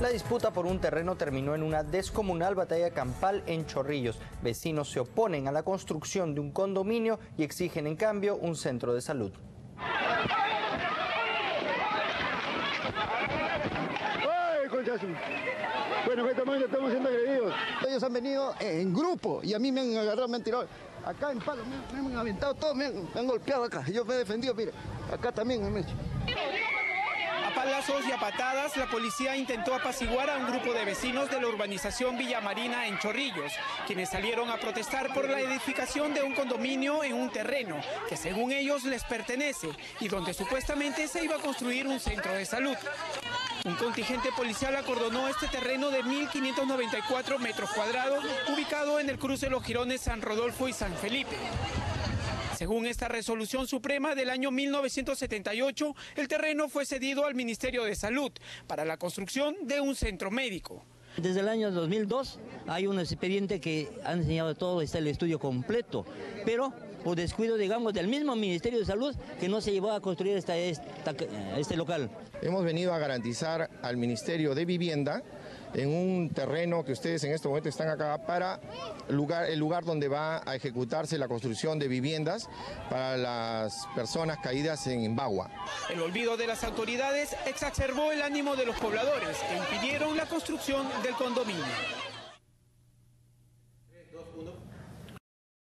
La disputa por un terreno terminó en una descomunal batalla campal en Chorrillos. Vecinos se oponen a la construcción de un condominio y exigen en cambio un centro de salud. Bueno, en este estamos siendo agredidos. Ellos han venido en grupo y a mí me han agarrado, me han tirado. Acá en palo, me, han aventado todo, me han, golpeado acá. Yo me he defendido, mire, acá también me han hecho. A palazos y a patadas, la policía intentó apaciguar a un grupo de vecinos de la urbanización Villa Marina en Chorrillos, quienes salieron a protestar por la edificación de un condominio en un terreno que según ellos les pertenece y donde supuestamente se iba a construir un centro de salud. Un contingente policial acordonó este terreno de 1.594 metros cuadrados, ubicado en el cruce de los Girones San Rodolfo y San Felipe. Según esta resolución suprema del año 1978, el terreno fue cedido al Ministerio de Salud para la construcción de un centro médico. Desde el año 2002 hay un expediente que ha enseñado todo, está el estudio completo, pero por descuido, digamos, del mismo Ministerio de Salud que no se llevó a construir este local. Hemos venido a garantizar al Ministerio de Vivienda en un terreno que ustedes en este momento están acá para lugar, el lugar donde va a ejecutarse la construcción de viviendas para las personas caídas en Imbagua. El olvido de las autoridades exacerbó el ánimo de los pobladores que impidieron la construcción del condominio.